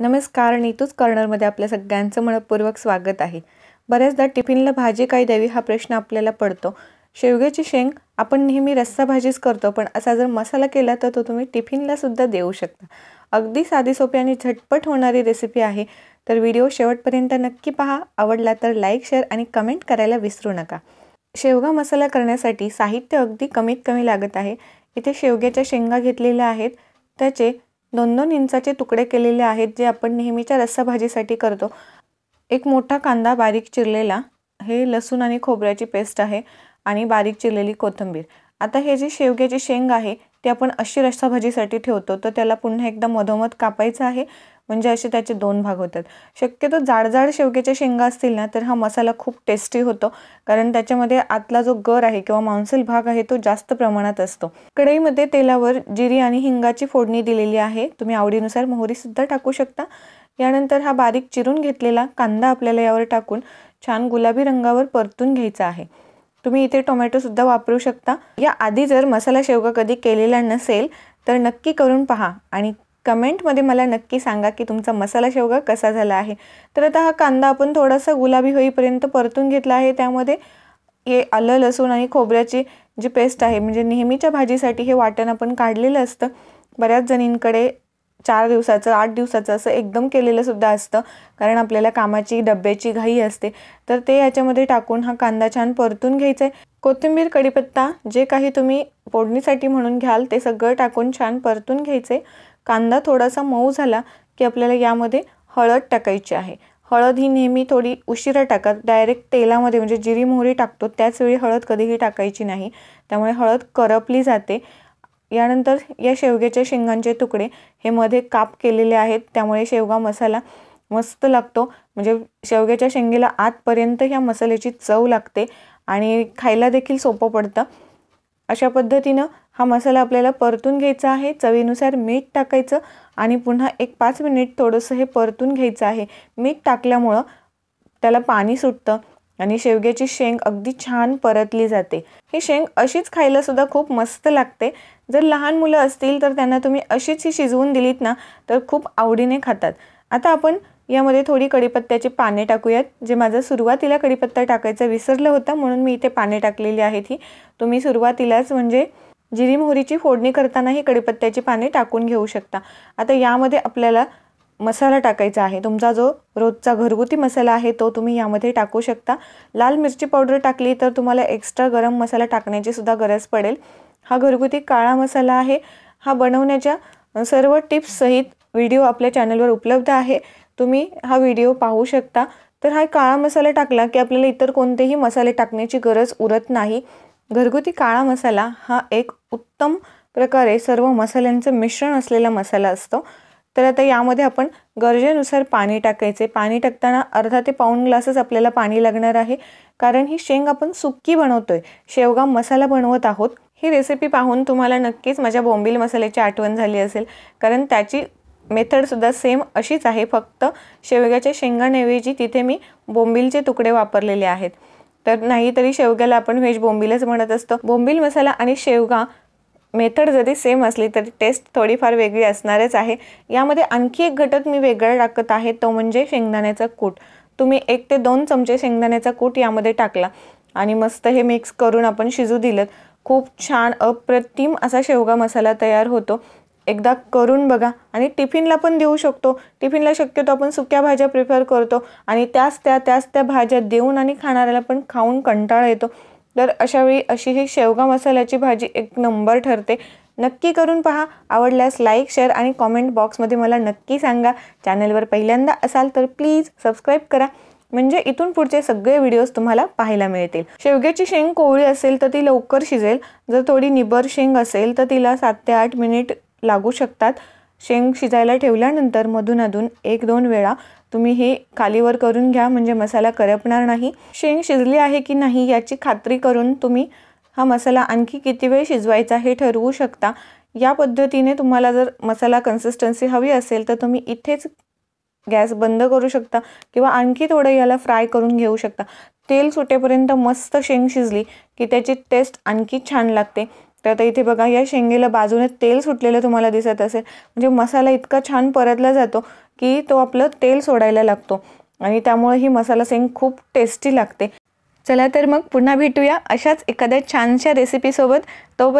नमस्कार नीतूच कॉर्नरमध्ये आपल्या सगळ्यांचं मनपूर्वक स्वागत आहे. बऱ्याचदा टिफिनला भाजी काय द्यावी हा प्रश्न आपल्याला पडतो. शेवग्याची शेंग आपण नेहमी रस्सा भाजीच करतो पण असा जर मसाला केला तर तो तुम्ही टिफिनला सुद्धा देऊ शकता. अगदी साधी सोपी आणि झटपट होणारी रेसिपी आहे. तर व्हिडिओ शेवटपर्यंत नक्की पहा. आवडला तर लाईक शेअर आणि कमेंट करायला विसरू नका. शेवगा मसाला करण्यासाठी साहित्य अगदी कमीत कमी लागत आहे. इथे शेवग्याच्या शेंगा घेतलेल्या आहेत. त्याचे दोन दोन इंचाचे तुकडे केलेले आहेत जे आपण नेहमीच्या रस्साभाजीसाठी करतो. एक मोठा कांदा बारीक चिरलेला हे लसूण आणि खोबऱ्याची पेस्ट आहे आणि बारीक चिरलेली कोथिंबीर. आता हे जे शेवग्याची शेंग आहे ते आपण अशी रस्साभाजीसाठी ठेवतो तर त्याला पुन्हा एकदा मधोमध कापायचं आहे. म्हणजे असे त्याचे दोन भाग होतात. शक्यतो जाडजाड शेवग्याच्या शेंगा असतील ना तर हा मसाला खूप टेस्टी होतो. कारण त्याच्यामध्ये आतला जो गर आहे किंवा मांसल भाग आहे तो जास्त प्रमाणात असतो. कढईमध्ये तेलावर जिरी आणि हिंगाची फोडणी दिलेली आहे. तुम्ही आवडीनुसार मोहरीसुद्धा टाकू शकता. यानंतर हा बारीक चिरून घेतलेला कांदा आपल्याला यावर टाकून छान गुलाबी रंगावर परतून घ्यायचा आहे. तुम्ही इथे टोमॅटोसुद्धा वापरू शकता. या आधी जर मसाला शेवगा कधी केलेला नसेल तर नक्की करून पहा आणि कमेंटमध्ये मला नक्की सांगा की तुमचा मसाला शेवगा कसा झाला आहे. तर आता हा कांदा आपण थोडासा गुलाबी होईपर्यंत परतून घेतला आहे. त्यामध्ये हे आलं लसूण आणि खोबऱ्याची जी पेस्ट आहे म्हणजे नेहमीच्या भाजीसाठी हे वाटण आपण काढलेलं असतं. बऱ्याच जणींकडे चार दिवसाचं आठ दिवसाचं असं एकदम केलेलं सुद्धा असतं कारण आपल्याला कामाची डब्याची घाई असते. तर ते याच्यामध्ये टाकून हा कांदा छान परतून घ्यायचा आहे. कोथिंबीर कढीपत्ता जे काही तुम्ही फोडणीसाठी म्हणून घ्याल ते सगळं टाकून छान परतून घ्यायचे कांदा थोडासा मऊ झाला की आपल्याला यामध्ये हळद टाकायची आहे. हळद ही नेहमी थोडी उशिरा टाका. डायरेक्ट तेलामध्ये म्हणजे जिरी मोहरी टाकतो. त्याचवेळी हळद कधीही टाकायची नाही. त्यामुळे हळद करपली जाते. यानंतर या शेवग्याच्या शेंगांचे तुकडे हे मध्ये काप केलेले आहेत. त्यामुळे शेवगा मसाला मस्त लागतो. म्हणजे शेवग्याच्या शेंगेला आतपर्यंत ह्या मसाल्याची चव लागते आणि खायला देखील सोपं पडतं. अशा पद्धतीनं हा मसाला आपल्याला परतून घ्यायचा आहे. चवीनुसार मीठ टाकायचं आणि पुन्हा एक पाच मिनिट थोडंसं हे परतून घ्यायचं आहे. मीठ टाकल्यामुळं त्याला पाणी सुटतं आणि शेवग्याची शेंग अगदी छान परतली जाते. ही शेंग अशीच खायला सुद्धा खूप मस्त लागते. जर लहान मुलं असतील तर त्यांना तुम्ही अशीच ही शिजवून दिलीत ना तर खूप आवडीने खातात. आता आपण यामध्ये थोडी कढीपत्त्याची पाने टाकूयात. जे माझं सुरुवातीला कढीपत्ता टाकायचं विसरलं होतं म्हणून मी इथे पाने टाकलेली आहेत ही. तुम्ही सुरुवातीलाच म्हणजे जिरी मोहरीची फोडणी करतानाही कडीपत्त्याची पाने टाकून घेऊ शकता. आता यामध्ये आपल्याला मसाला टाकायचा आहे. तुमचा जो रोजचा घरगुती मसाला आहे तो तुम्ही यामध्ये टाकू शकता. लाल मिरची पावडर टाकली तर तुम्हाला एक्स्ट्रा गरम मसाला टाकण्याची सुद्धा गरज पडेल. हा घरगुती काळा मसाला आहे. हा बनवण्याच्या सर्व टिप्ससहित व्हिडिओ आपल्या चॅनलवर उपलब्ध आहे. तुम्ही हा व्हिडिओ पाहू शकता. तर हा काळा मसाला टाकला की आपल्याला इतर कोणतेही मसाले टाकण्याची गरज उरत नाही. घरगुती काळा मसाला हा एक उत्तम प्रकारे सर्व मसाल्यांचं मिश्रण असलेला मसाला असतो. तर आता यामध्ये आपण गरजेनुसार पाणी टाकायचे. पाणी टाकताना अर्धा ते पाऊण ग्लासच आपल्याला पाणी लागणार आहे. कारण ही शेंग आपण सुक्की बनवतोय. शेवगा मसाला बनवत आहोत. ही रेसिपी पाहून तुम्हाला नक्कीच माझ्या बोंबील मसाल्याची आठवण झाली असेल. कारण त्याची मेथडसुद्धा सेम अशीच आहे. फक्त शेवग्याच्या शेंगांऐवजी तिथे मी बोंबीलचे तुकडे वापरलेले आहेत. तर नाही तरी शेवग्याला आपण व्हेज बोंबीलच म्हणत असतो. बोंबील मसाला आणि शेवगा मेथड जरी सेम असली तरी टेस्ट थोडीफार वेगळी असणारच आहे. यामध्ये आणखी एक घटक मी वेगळा टाकत आहे तो म्हणजे शेंगदाण्याचा कूट. तुम्ही एक ते दोन चमचे शेंगदाण्याचा कूट यामध्ये टाकला आणि मस्त हे मिक्स करून आपण शिजू दिलं. खूप छान अप्रतिम असा शेवगा मसाला तयार होतो. एकदा करून बघा. आणि टिफिनला पण देऊ शकतो. टिफिनला शक्यतो आपण सुक्या भाज्या प्रिफर करतो. आणि त्याच त्या त्याच त्या भाज्या देऊन आणि खाणाऱ्याला पण खाऊन कंटाळा येतो. तर अशावेळी अशी ही शेवगा मसाल्याची भाजी एक नंबर ठरते. नक्की करून पहा. आवडल्यास लाईक शेअर आणि कॉमेंट बॉक्समध्ये मला नक्की सांगा. चॅनलवर पहिल्यांदा असाल तर प्लीज सबस्क्राईब करा. म्हणजे इथून पुढचे सगळे व्हिडिओज तुम्हाला पाहायला मिळतील. शेवग्याची शेंग कोवळी असेल तर ती लवकर शिजेल. जर थोडी निबर शेंग असेल तर तिला सात ते आठ मिनिट लागू शकतात. शेंग शिजायला ठेवल्यानंतर मधून अधून एक दोन वेळा तुम्ही हे खालीवर करून घ्या म्हणजे मसाला करपणार नाही. शेंग शिजली आहे की नाही याची खात्री करून तुम्ही हा मसाला आणखी किती वेळ शिजवायचा हे ठरवू शकता. या पद्धतीने तुम्हाला जर मसाला कन्सिस्टन्सी हवी असेल तर तुम्ही इथेच गॅस बंद करू शकता किंवा आणखी थोडं याला फ्राय करून घेऊ शकता. तेल सुटेपर्यंत मस्त शेंग शिजली की त्याची टेस्ट आणखी छान लागते. तर आता इथे बघा या शेंगेला बाजूने तेल सुटलेलं तुम्हाला दिसत असेल. म्हणजे मसाला इतका छान परतला जातो की तो आपलं तेल सोडायला लागतो. आणि त्यामुळे ही मसाला शेंग खूप टेस्टी लागते. चला तर मग पुन्हा भेटूया अशाच एखाद्या छानशा रेसिपीसोबत तोपर्यंत